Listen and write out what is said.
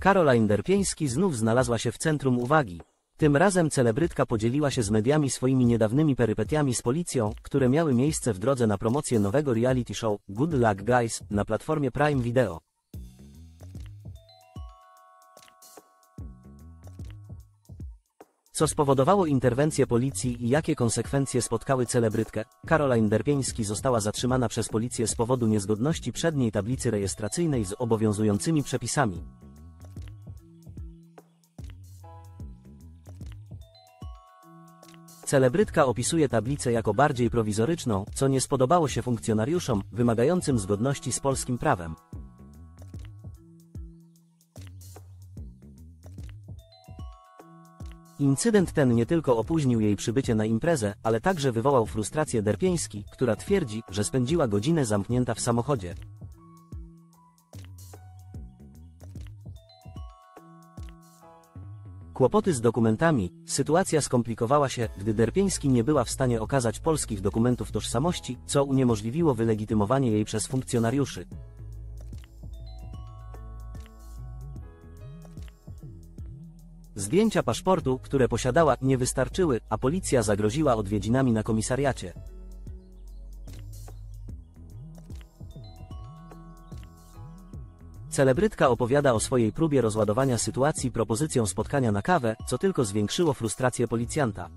Caroline Derpieński znów znalazła się w centrum uwagi. Tym razem celebrytka podzieliła się z mediami swoimi niedawnymi perypetiami z policją, które miały miejsce w drodze na promocję nowego reality show Good Luck Guys na platformie Prime Video. Co spowodowało interwencję policji i jakie konsekwencje spotkały celebrytkę? Caroline Derpieński została zatrzymana przez policję z powodu niezgodności przedniej tablicy rejestracyjnej z obowiązującymi przepisami. Celebrytka opisuje tablicę jako bardziej prowizoryczną, co nie spodobało się funkcjonariuszom, wymagającym zgodności z polskim prawem. Incydent ten nie tylko opóźnił jej przybycie na imprezę, ale także wywołał frustrację Derpieński, która twierdzi, że spędziła godzinę zamknięta w samochodzie. Kłopoty z dokumentami. Sytuacja skomplikowała się, gdy Derpieński nie była w stanie okazać polskich dokumentów tożsamości, co uniemożliwiło wylegitymowanie jej przez funkcjonariuszy. Zdjęcia paszportu, które posiadała, nie wystarczyły, a policja zagroziła odwiedzinami na komisariacie. Celebrytka opowiada o swojej próbie rozładowania sytuacji propozycją spotkania na kawę, co tylko zwiększyło frustrację policjanta.